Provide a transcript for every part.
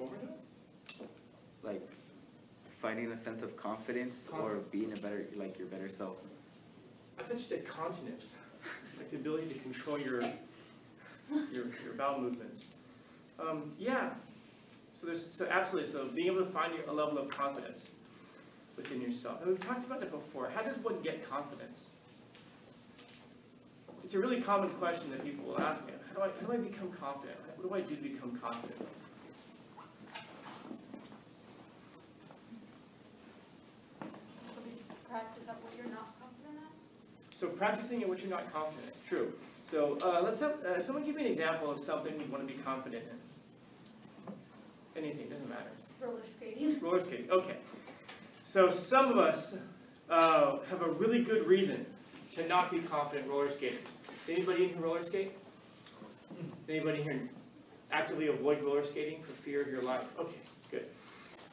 What were they? Like finding a sense of confidence or being a better, like your better self. I thought you said continence, like the ability to control your, your, your bowel movements. Um, yeah, so there's, so absolutely, so being able to find your- a level of confidence within yourself. And we've talked about it before. How does one get confidence? It's a really common question that people will ask me. How do I, how do I become confident? What do I do to become confident? So we practice at what you're not confident at? So practicing in what you're not confident, true. So uh, let's have, uh, someone give me an example of something you want to be confident in. Anything, doesn't matter. Roller skating. Roller skating, okay. So some of us uh, have a really good reason to not be confident roller skaters. Anybody in here roller skate? Anybody here actively avoid roller skating for fear of your life? Okay, good.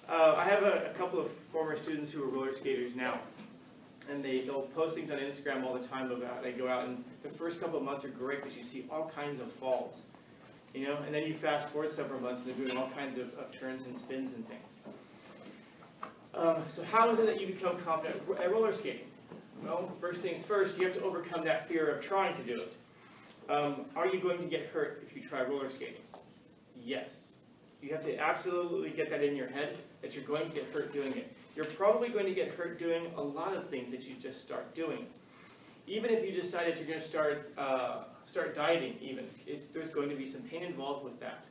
Uh, I have a, a couple of former students who are roller skaters now. And they, they'll post things on Instagram all the time about, they go out and the first couple of months are great because you see all kinds of falls. You know, and then you fast forward several months and they're doing all kinds of, of turns and spins and things. Um, so how is it that you become confident at roller skating? Well, first things first, you have to overcome that fear of trying to do it. Um, are you going to get hurt if you try roller skating? Yes. You have to absolutely get that in your head that you're going to get hurt doing it. You're probably going to get hurt doing a lot of things that you just start doing. Even if you decide that you're going to start uh, start dieting, even there's going to be some pain involved with that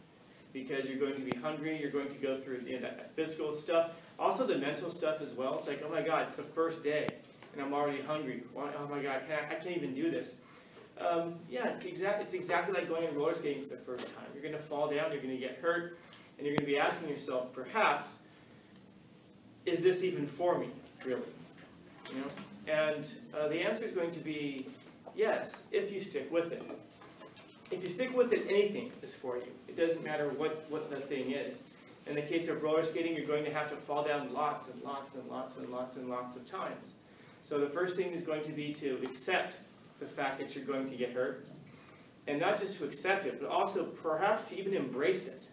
because you're going to be hungry. You're going to go through you know, that, physical stuff, also the mental stuff as well. It's like, oh my God, it's the first day and I'm already hungry. Oh my God, can I, I can't even do this. Um, yeah, it's, exact, it's exactly like going roller skating for the first time. You're going to fall down, you're going to get hurt, and you're going to be asking yourself, perhaps, is this even for me, really? You know? And uh, the answer is going to be yes, if you stick with it. If you stick with it, anything is for you. It doesn't matter what, what the thing is. In the case of roller skating, you're going to have to fall down lots and lots and lots and lots and lots of times. So the first thing is going to be to accept the fact that you're going to get hurt. And not just to accept it, but also perhaps to even embrace it.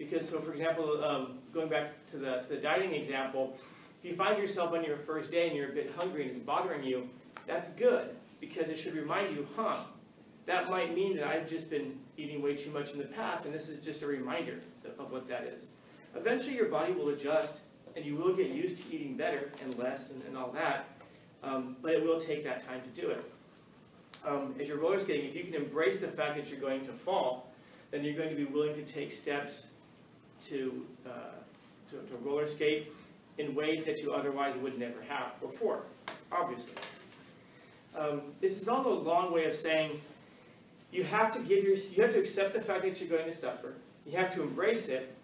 Because, so for example, um, going back to the, to the dieting example, if you find yourself on your first day and you're a bit hungry and it's bothering you, that's good. Because it should remind you, huh, that might mean that I've just been eating way too much in the past, and this is just a reminder of what that is. Eventually your body will adjust, and you will get used to eating better and less and, and all that, um, but it will take that time to do it. Um, as you're roller skating, if you can embrace the fact that you're going to fall, then you're going to be willing to take steps to, uh, to, to roller skate in ways that you otherwise would never have before, obviously. Um, this is also a long way of saying you have to give your, you have to accept the fact that you're going to suffer. You have to embrace it,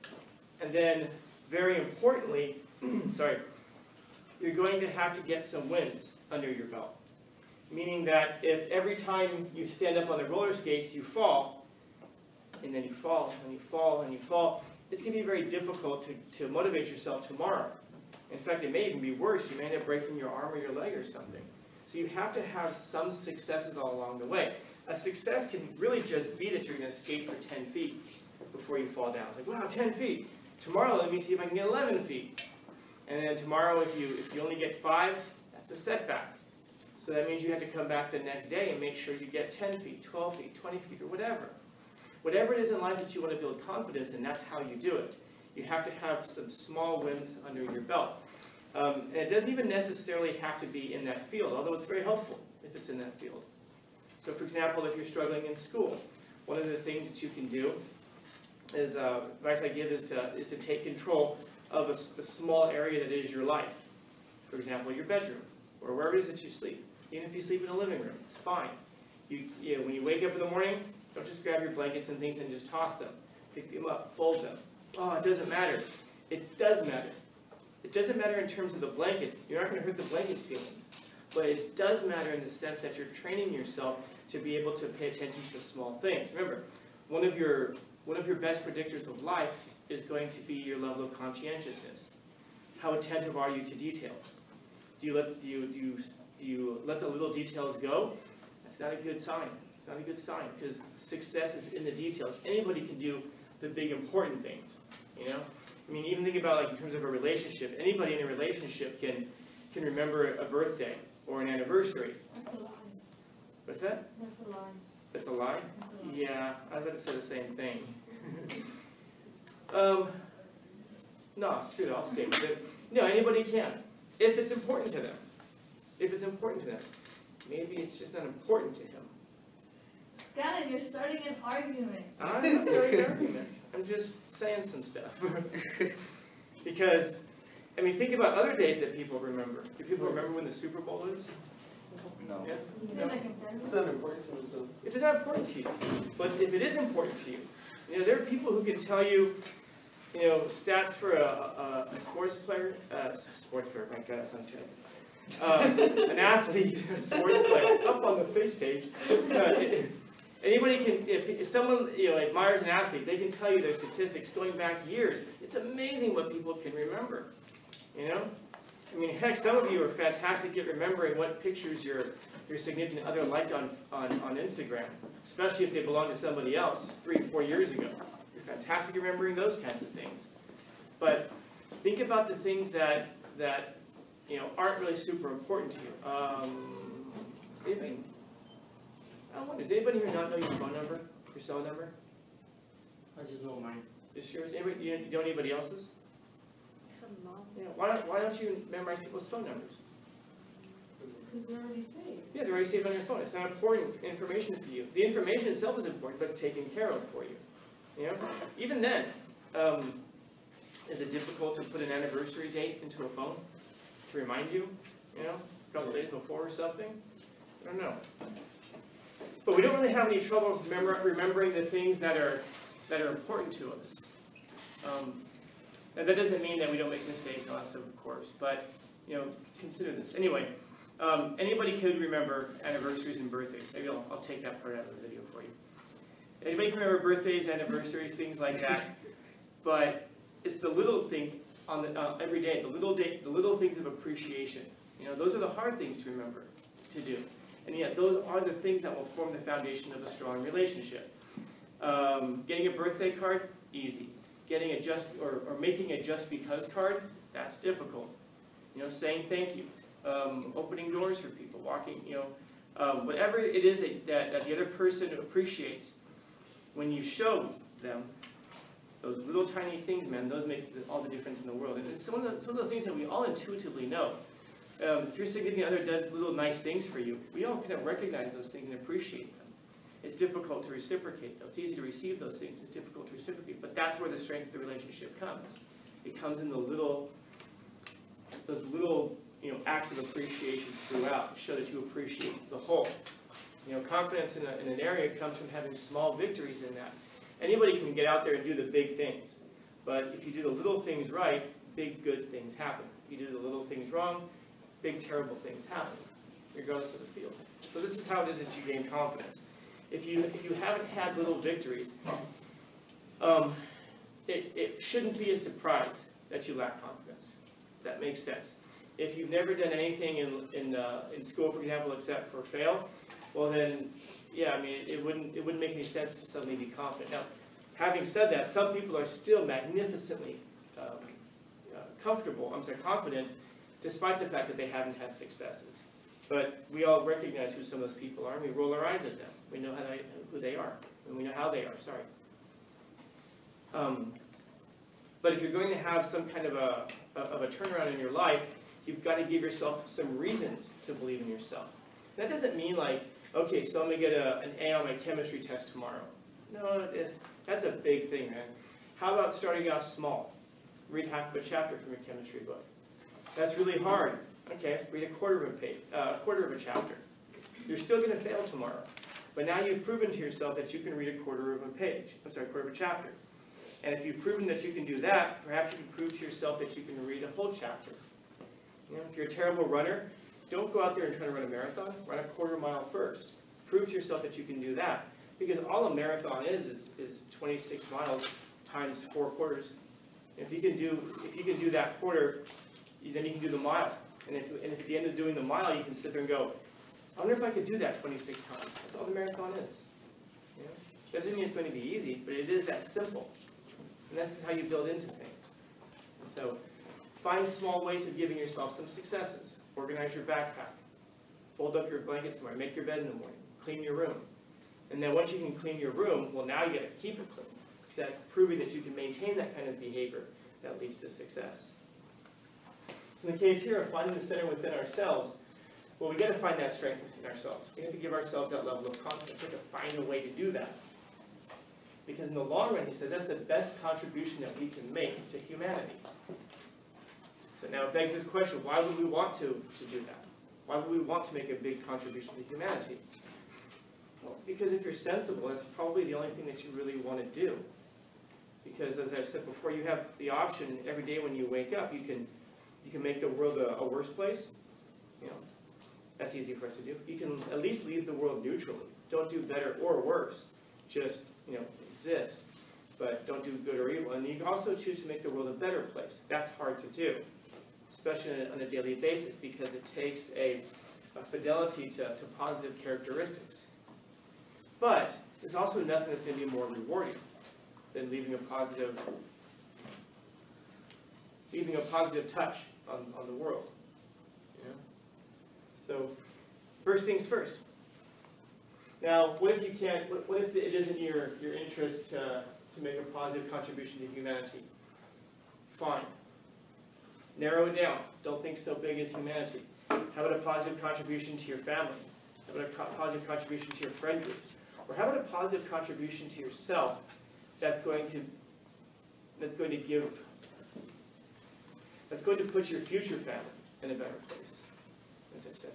and then, very importantly, sorry, you're going to have to get some wins under your belt. Meaning that if every time you stand up on the roller skates you fall, and then you fall, and you fall, and you fall, it's going to be very difficult to, to motivate yourself tomorrow. In fact, it may even be worse. You may end up breaking your arm or your leg or something. So you have to have some successes all along the way. A success can really just be that you're going to skate for 10 feet before you fall down. It's like, wow, 10 feet. Tomorrow, let me see if I can get 11 feet. And then tomorrow, if you, if you only get 5, that's a setback. So that means you have to come back the next day and make sure you get 10 feet, 12 feet, 20 feet, or whatever. Whatever it is in life that you want to build confidence in, that's how you do it. You have to have some small wins under your belt. Um, and it doesn't even necessarily have to be in that field, although it's very helpful if it's in that field. So for example, if you're struggling in school, one of the things that you can do is, uh, advice I give is to, is to take control of a, a small area that is your life. For example, your bedroom, or wherever it is that you sleep. Even if you sleep in a living room, it's fine. You, you know, when you wake up in the morning, don't just grab your blankets and things and just toss them. Pick them up, fold them. Oh, it doesn't matter. It does matter. It doesn't matter in terms of the blankets. You're not going to hurt the blanket's feelings. But it does matter in the sense that you're training yourself to be able to pay attention to small things. Remember, one of your, one of your best predictors of life is going to be your level of conscientiousness. How attentive are you to details? Do you let, do you, do you, do you let the little details go? That's not a good sign. It's not a good sign because success is in the details. Anybody can do the big important things. you know? I mean, even think about like in terms of a relationship, anybody in a relationship can, can remember a birthday or an anniversary. That's a lie. What's that? That's a lie. That's a lie? That's a lie. Yeah, I to say the same thing. Um, no, screw it, I'll stay with it. No, anybody can, if it's important to them. If it's important to them. Maybe it's just not important to him. Scanlan, you're starting an argument. I'm not starting an argument, I'm just saying some stuff. Because, I mean, think about other days that people remember. Do people remember when the Super Bowl is? No. Yeah? You No. like It's not important to us, so. If it's not important to you, but if it is important to you, you know, there are people who can tell you, you know, stats for a, a, a sports player, uh, sports player, my God, that sounds terrible. Um, an athlete, a sports player, up on the face page. Uh, Anybody can, if, if someone, you know, admires an athlete, they can tell you their statistics going back years. It's amazing what people can remember, you know? I mean, heck, some of you are fantastic at remembering what pictures your, your significant other liked on, on, on Instagram, especially if they belong to somebody else three, four years ago. You're fantastic at remembering those kinds of things. But think about the things that, that, you know, aren't really super important to you. Um, does anybody here not know your phone number, your cell number? I just know mine. Is yours, anybody, you you know anybody else's? Some mom. Yeah, why don't, why don't you memorize people's phone numbers? Because they're already saved. Yeah, they're already saved on your phone. It's not important information for you. The information itself is important, but it's taken care of for you. You know, even then, um, is it difficult to put an anniversary date into a phone to remind you? You know, a couple days before or something. I don't know. But we don't really have any trouble remember, remembering the things that are that are important to us. Um, and that doesn't mean that we don't make mistakes, lots of course, but you know, consider this. Anyway, um, anybody could remember anniversaries and birthdays. Maybe I'll, I'll take that part out of the video for you. Anybody can remember birthdays, anniversaries, things like that. But it's the little things on the uh, every day, the little day, the little things of appreciation. You know, those are the hard things to remember to do, and yet those are the things that will form the foundation of a strong relationship. Um, getting a birthday card, easy. Getting a just or, or making a just because card, that's difficult. You know, saying thank you um, opening doors for people, walking, you know, um, whatever it is that, that, that the other person appreciates, when you show them those little tiny things, man, those make all the difference in the world. And it's some of, the, some of those things that we all intuitively know. Um, if your significant other does little nice things for you, we all kind of recognize those things and appreciate them. It's difficult to reciprocate though. It's easy to receive those things. It's difficult to reciprocate. But that's where the strength of the relationship comes. It comes in the little, those little you know, acts of appreciation throughout, show that you appreciate the whole. You know, confidence in, a, in an area comes from having small victories in that. Anybody can get out there and do the big things, but if you do the little things right, big good things happen. If you do the little things wrong, big terrible things happen, regardless of the field. So this is how it is that you gain confidence. If you if you haven't had little victories, um, it, it shouldn't be a surprise that you lack confidence. That makes sense. If you've never done anything in, in, uh, in school, for example, except for fail, well then, yeah, I mean, it wouldn't, it wouldn't make any sense to suddenly be confident. Now, having said that, some people are still magnificently um, uh, comfortable, I'm sorry, confident, despite the fact that they haven't had successes. But we all recognize who some of those people are, and we roll our eyes at them. We know they, who they are, and we know how they are, sorry. Um, but if you're going to have some kind of a, of a turnaround in your life, you've got to give yourself some reasons to believe in yourself. That doesn't mean like, okay, so I'm gonna get a, an A on my chemistry test tomorrow. No, it, that's a big thing, man. How about starting out small? Read half of a chapter from your chemistry book. That's really hard. Okay, read a quarter of a page, uh, quarter of a chapter. You're still gonna fail tomorrow. But now you've proven to yourself that you can read a quarter of a page, I'm sorry, quarter of a chapter. And if you've proven that you can do that, perhaps you can prove to yourself that you can read a whole chapter. You know, if you're a terrible runner, don't go out there and try to run a marathon. Run a quarter mile first. Prove to yourself that you can do that. Because all a marathon is is, is 26 miles times four quarters. If you can do if you can do that quarter, then you can do the mile. And if, and at the end of doing the mile, you can sit there and go, I wonder if I could do that 26 times. That's all the marathon is. Doesn't mean it's going to be easy, but it is that simple. And that's how you build into things. And so, find small ways of giving yourself some successes. Organize your backpack. Fold up your blankets tomorrow, make your bed in the morning, clean your room. And then once you can clean your room, well, now you gotta keep it clean. Because that's proving that you can maintain that kind of behavior that leads to success. In the case here of finding the center within ourselves, well, we gotta find that strength within ourselves. We have to give ourselves that level of confidence. We have to find a way to do that. Because in the long run, he said, that's the best contribution that we can make to humanity. So now it begs this question, why would we want to, to do that? Why would we want to make a big contribution to humanity? Well, because if you're sensible, that's probably the only thing that you really want to do. Because as I've said before, you have the option every day when you wake up, you can, you can make the world a, a worse place. You know, that's easy for us to do. You can at least leave the world neutrally. Don't do better or worse. Just, you know, exist. But don't do good or evil. And you can also choose to make the world a better place. That's hard to do, especially on a, daily basis, because it takes a, a fidelity to, to positive characteristics. But there's also nothing that's going to be more rewarding than leaving a positive, leaving a positive touch on, on the world. Know? So, first things first. Now, what if you can't, what, what if it isn't your, your interest to, to make a positive contribution to humanity? Fine. Narrow it down. Don't think so big as humanity. How about a positive contribution to your family? How about a co- positive contribution to your friend groups? Or how about a positive contribution to yourself that's going to, that's going to give, that's going to put your future family in a better place, as I said.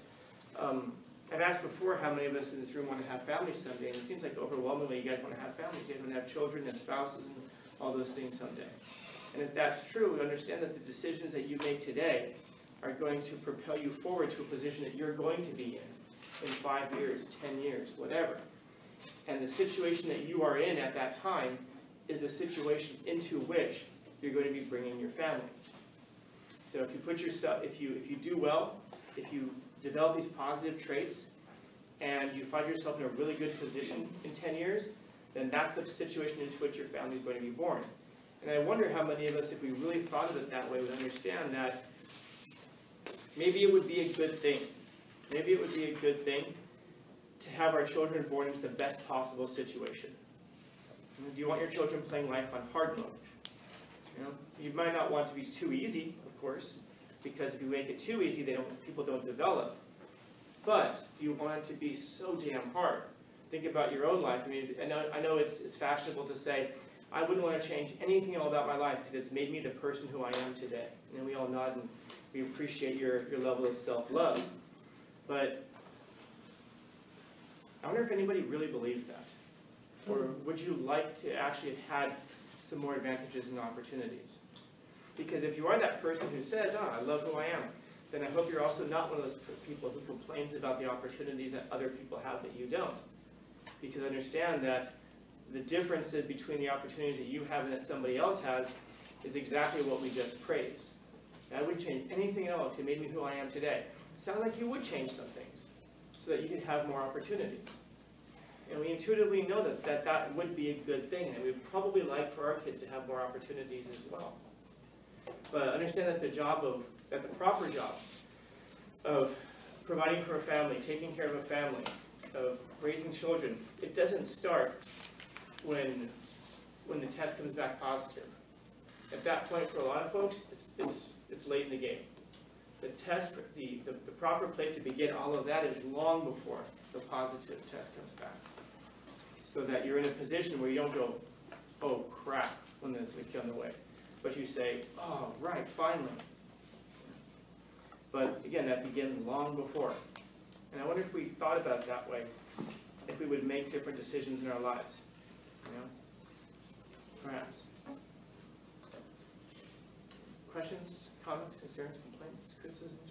Um, I've asked before how many of us in this room want to have families someday, and it seems like overwhelmingly you guys want to have families. You guys want to have children and spouses and all those things someday. And if that's true, we understand that the decisions that you make today are going to propel you forward to a position that you're going to be in in five years, ten years, whatever. And the situation that you are in at that time is a situation into which you're going to be bringing your family. So if you put yourself, if you if you do well, if you develop these positive traits, and you find yourself in a really good position in ten years, then that's the situation into which your family is going to be born. And I wonder how many of us, if we really thought of it that way, would understand that maybe it would be a good thing. Maybe it would be a good thing to have our children born into the best possible situation. Do you want your children playing life on hard mode? You know, you might not want to be too easy, course, because if you make it too easy, they don't, people don't develop. But do you want it to be so damn hard? Think about your own life. I mean, I know, I know it's, it's fashionable to say, I wouldn't want to change anything all about my life because it's made me the person who I am today. And we all nod and we appreciate your, your level of self-love. But I wonder if anybody really believes that. Or hmm. would you like to actually have had some more advantages and opportunities? Because if you are that person who says, ah, I love who I am, then I hope you're also not one of those people who complains about the opportunities that other people have that you don't. Because understand that the differences between the opportunities that you have and that somebody else has is exactly what we just praised. I wouldn't change anything else to make me who I am today. Sounds like you would change some things so that you could have more opportunities. And we intuitively know that, that that would be a good thing, and we'd probably like for our kids to have more opportunities as well. But understand that the job of, that the proper job of providing for a family, taking care of a family, of raising children, it doesn't start when, when the test comes back positive. At that point, for a lot of folks, it's, it's, it's late in the game. The test, the, the, the proper place to begin all of that is long before the positive test comes back. So that you're in a position where you don't go, oh crap, when there's a kid on the way. But you say, oh, right, finally. But again, that begins long before. And I wonder if we thought about it that way, if we would make different decisions in our lives, you know? Perhaps. Questions, comments, concerns, complaints, criticisms?